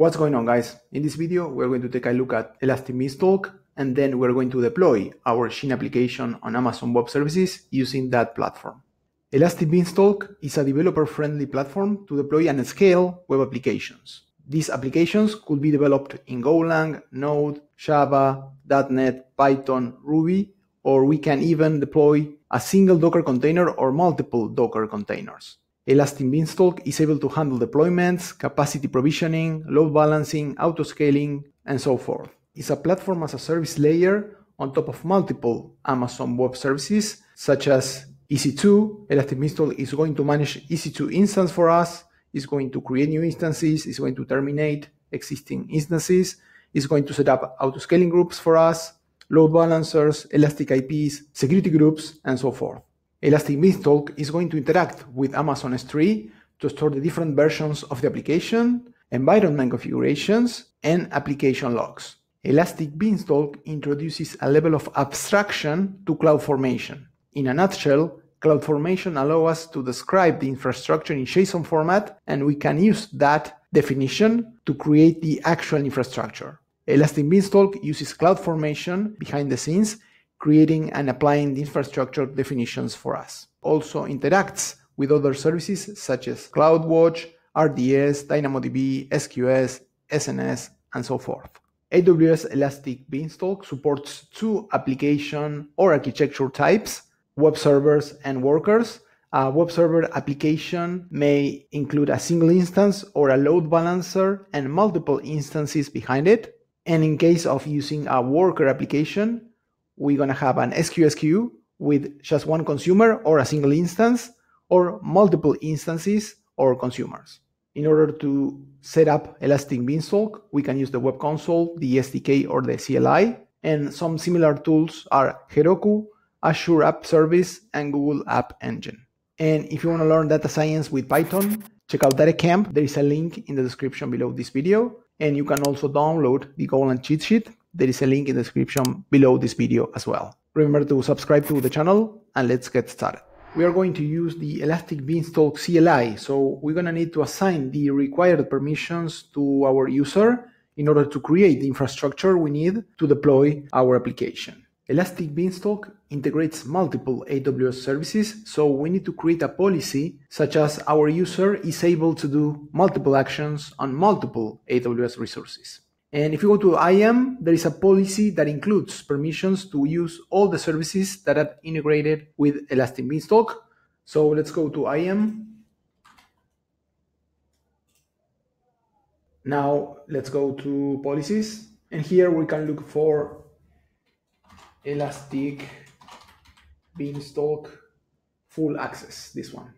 What's going on guys? In this video, we're going to take a look at Elastic and then we're going to deploy our Gin application on Amazon Web Services using that platform. Elastic Beanstalk is a developer-friendly platform to deploy and scale web applications. These applications could be developed in Golang, Node, Java, .NET, Python, Ruby, or we can even deploy a single Docker container or multiple Docker containers. Elastic Beanstalk is able to handle deployments, capacity provisioning, load balancing, auto-scaling, and so forth. It's a platform as a service layer on top of multiple Amazon Web Services, such as EC2. Elastic Beanstalk is going to manage EC2 instance for us, is going to create new instances, is going to terminate existing instances, is going to set up auto-scaling groups for us, load balancers, elastic IPs, security groups, and so forth. Elastic Beanstalk is going to interact with Amazon S3 to store the different versions of the application, environment configurations, and application logs. Elastic Beanstalk introduces a level of abstraction to CloudFormation. In a nutshell, CloudFormation allows us to describe the infrastructure in JSON format, and we can use that definition to create the actual infrastructure. Elastic Beanstalk uses CloudFormation behind the scenes creating and applying the infrastructure definitions for us. Also interacts with other services such as CloudWatch, RDS, DynamoDB, SQS, SNS, and so forth. AWS Elastic Beanstalk supports two application or architecture types, web servers and workers. A web server application may include a single instance or a load balancer and multiple instances behind it. And in case of using a worker application, we're going to have an SQS with just one consumer or a single instance or multiple instances or consumers. In order to set up Elastic Beanstalk, we can use the web console, the SDK, or the CLI. And some similar tools are Heroku, Azure App Service, and Google App Engine. And if you want to learn data science with Python, check out DataCamp. There is a link in the description below this video. And you can also download the Golang cheat sheet there is a link in the description below this video as well. Remember to subscribe to the channel and let's get started. We are going to use the Elastic Beanstalk CLI, so we're going to need to assign the required permissions to our user in order to create the infrastructure we need to deploy our application. Elastic Beanstalk integrates multiple AWS services, so we need to create a policy such as our user is able to do multiple actions on multiple AWS resources. And if you go to IAM, there is a policy that includes permissions to use all the services that are integrated with Elastic Beanstalk. So let's go to IAM. Now let's go to policies. And here we can look for Elastic Beanstalk full access, this one.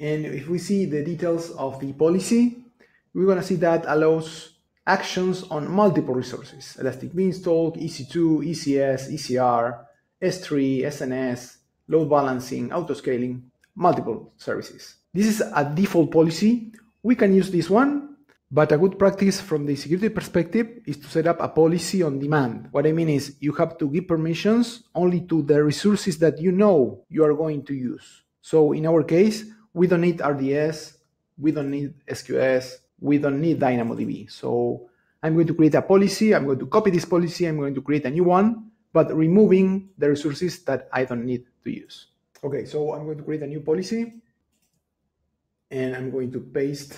And if we see the details of the policy, we're going to see that allows actions on multiple resources, Elastic Beanstalk, EC2, ECS, ECR, S3, SNS, load balancing, auto-scaling, multiple services. This is a default policy. We can use this one, but a good practice from the security perspective is to set up a policy on demand. What I mean is you have to give permissions only to the resources that you know you are going to use. So in our case, we don't need RDS, we don't need SQS, we don't need DynamoDB. So I'm going to create a policy. I'm going to copy this policy. I'm going to create a new one, but removing the resources that I don't need to use. Okay, so I'm going to create a new policy and I'm going to paste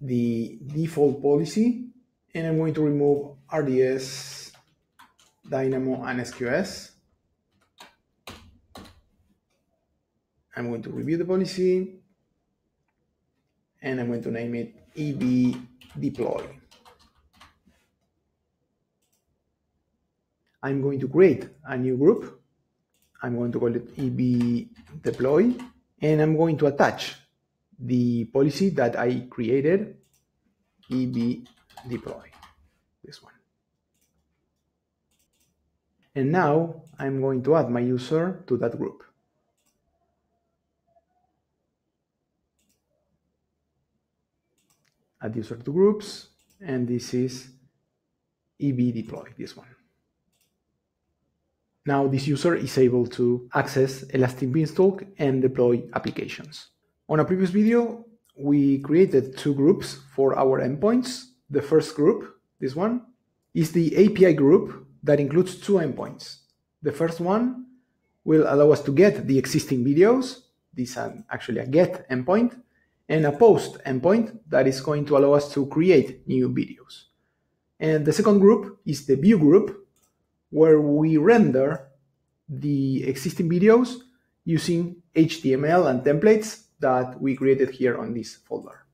the default policy and I'm going to remove RDS, Dynamo, and SQS. I'm going to review the policy and I'm going to name it EB deploy. I'm going to create a new group. I'm going to call it EB deploy and I'm going to attach the policy that I created EB deploy, this one. And now I'm going to add my user to that group. Add user to groups, and this is EB deploy, this one. Now this user is able to access Elastic Beanstalk and deploy applications. On a previous video, we created two groups for our endpoints. The first group, this one, is the API group that includes two endpoints. The first one will allow us to get the existing videos. This is actually a get endpoint and a post endpoint that is going to allow us to create new videos. And the second group is the view group where we render the existing videos using HTML and templates that we created here on this folder.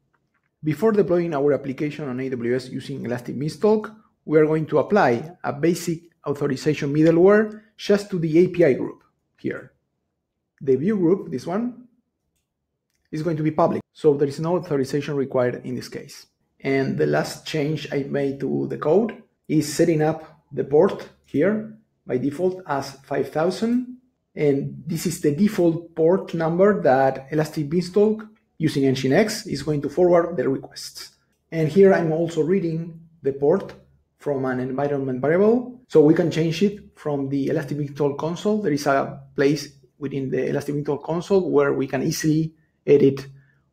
Before deploying our application on AWS using Elastic Beanstalk, we are going to apply a basic authorization middleware just to the API group here. The view group, this one, is going to be public, so there is no authorization required in this case. And the last change I made to the code is setting up the port here by default as 5000 and this is the default port number that Elastic Beanstalk using Nginx is going to forward the requests. And here I'm also reading the port from an environment variable. So we can change it from the Elastic Beanstalk console. There is a place within the Elastic Beanstalk console where we can easily edit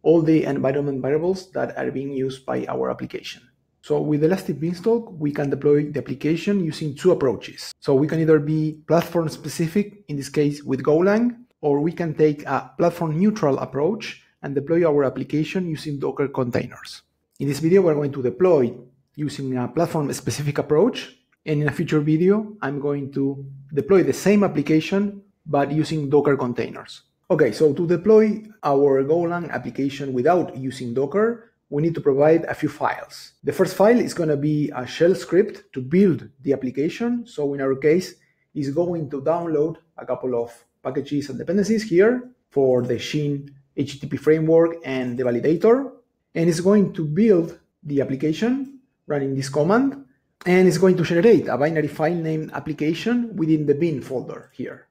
all the environment variables that are being used by our application. So with Elastic Beanstalk, we can deploy the application using two approaches. So we can either be platform specific, in this case with Golang, or we can take a platform neutral approach and deploy our application using Docker containers. In this video, we're going to deploy using a platform specific approach. And in a future video, I'm going to deploy the same application, but using Docker containers. Okay, so to deploy our Golang application without using Docker, we need to provide a few files. The first file is going to be a shell script to build the application. So in our case, it's going to download a couple of packages and dependencies here for the Gin HTTP framework and the validator. And it's going to build the application running this command. And it's going to generate a binary file named application within the bin folder here.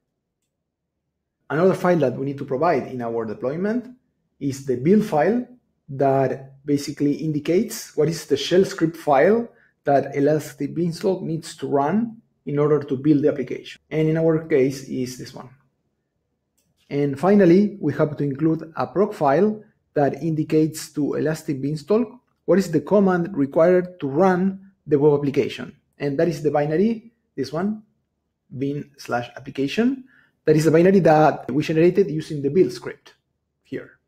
Another file that we need to provide in our deployment is the build file that basically indicates what is the shell script file that Elastic Beanstalk needs to run in order to build the application. And in our case is this one. And finally, we have to include a Procfile that indicates to Elastic Beanstalk what is the command required to run the web application. And that is the binary, this one, bin slash application. That is a binary that we generated using the build script here.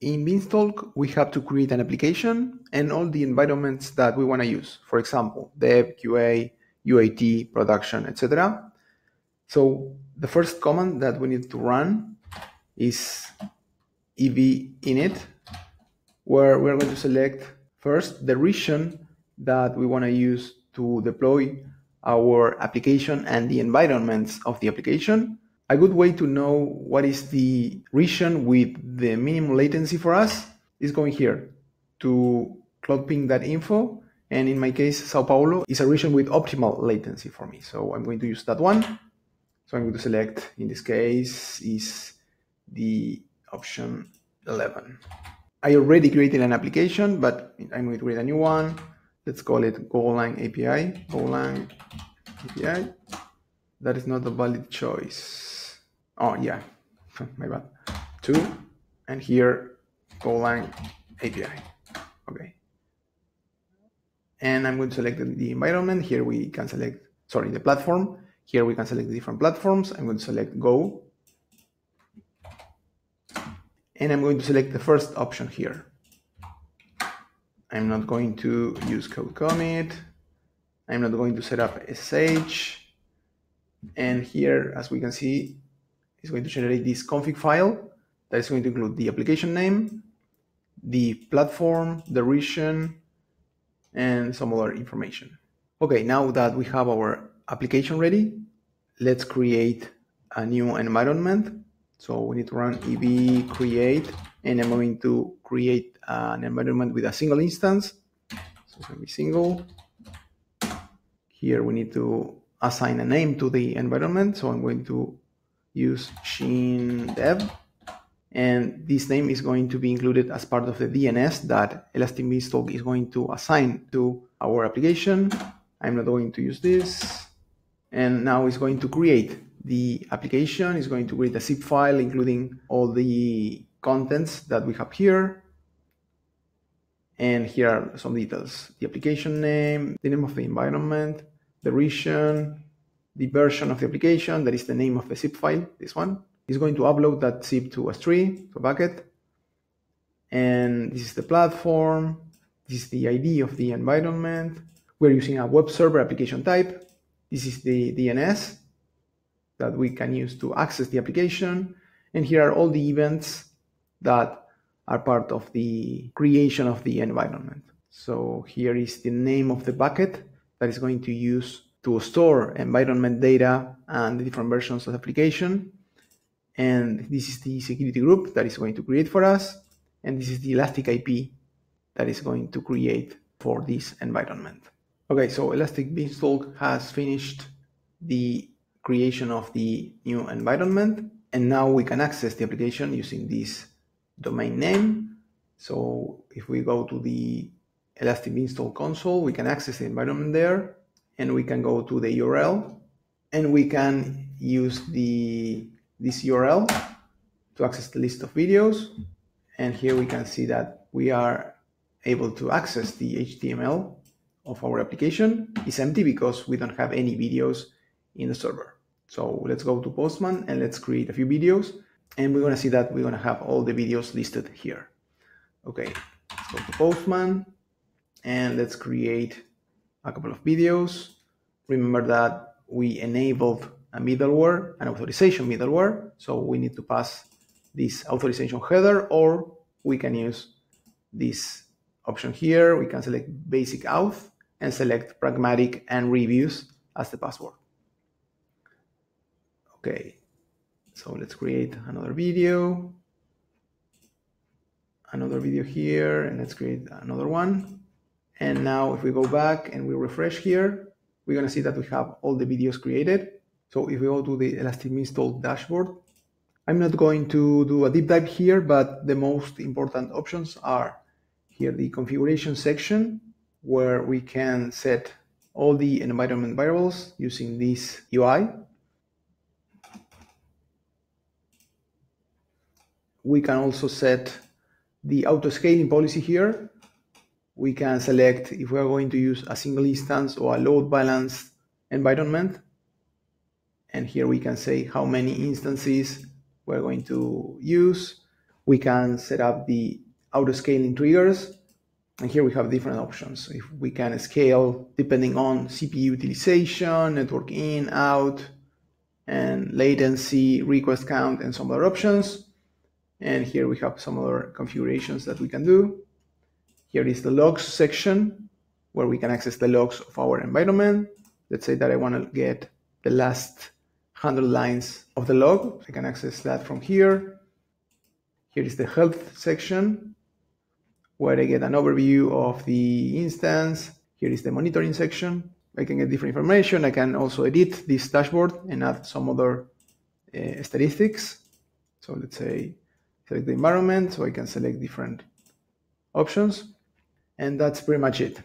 In Beanstalk, we have to create an application and all the environments that we want to use. For example, dev, QA, UAT, production, etc. So the first command that we need to run is eb init, where we're going to select first the region that we want to use to deploy our application and the environments of the application. A good way to know what is the region with the minimum latency for us is going here to cloudping.info. And in my case, Sao Paulo is a region with optimal latency for me. So I'm going to use that one. So I'm going to select, in this case, is the option 11. I already created an application, but I'm going to create a new one. Let's call it Golang API. Golang API. That is not a valid choice oh yeah, my bad, two, and here Golang API, okay. And I'm going to select the environment. Here we can select, sorry, the platform. Here we can select the different platforms. I'm going to select Go. And I'm going to select the first option here. I'm not going to use code commit. I'm not going to set up SSH. And here, as we can see, it's going to generate this config file that is going to include the application name, the platform, the region, and some other information. Okay, now that we have our application ready, let's create a new environment. So we need to run eb create, and I'm going to create an environment with a single instance. So it's going to be single. Here we need to assign a name to the environment. So I'm going to use Gin dev. And this name is going to be included as part of the DNS that Elastic Beanstalk is going to assign to our application. I'm not going to use this. And now it's going to create the application. It's going to create a zip file, including all the contents that we have here. And here are some details. The application name, the name of the environment, the region, the version of the application, that is the name of the zip file, this one. Is going to upload that zip to S3, to a bucket. And this is the platform. This is the ID of the environment. We're using a web server application type. This is the DNS that we can use to access the application. And here are all the events that are part of the creation of the environment. So here is the name of the bucket that is going to use to store environment data and the different versions of the application. And this is the security group that is going to create for us. And this is the Elastic IP that is going to create for this environment. Okay, so Elastic Beanstalk has finished the creation of the new environment. And now we can access the application using this domain name. So if we go to the Elastic Beanstalk console, we can access the environment there and we can go to the URL and we can use the this URL to access the list of videos. And here we can see that we are able to access the HTML of our application. It's empty because we don't have any videos in the server. So let's go to Postman and let's create a few videos. And we're going to see that we're going to have all the videos listed here. Okay, let's go to Postman and let's create a couple of videos. Remember that we enabled a middleware, an authorization middleware. So we need to pass this authorization header or we can use this option here. We can select basic auth and select pragmatic and reviews as the password. Okay, so let's create another video, another video here, and let's create another one. And now if we go back and we refresh here, we're gonna see that we have all the videos created. So if we go to the Elastic Beanstalk dashboard, I'm not going to do a deep dive here, but the most important options are here the configuration section where we can set all the environment variables using this UI. We can also set the auto scaling policy here. We can select if we are going to use a single instance or a load balanced environment. And here we can say how many instances we're going to use. We can set up the auto scaling triggers. And here we have different options. If we can scale depending on CPU utilization, network in, out, and latency, request count, and some other options. And here we have some other configurations that we can do. Here is the logs section where we can access the logs of our environment. Let's say that I want to get the last 100 lines of the log. I can access that from here. Here is the health section where I get an overview of the instance. Here is the monitoring section. I can get different information. I can also edit this dashboard and add some other uh, statistics. So let's say select the environment so I can select different options. And that's pretty much it.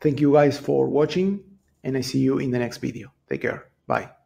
Thank you guys for watching and I see you in the next video. Take care. Bye.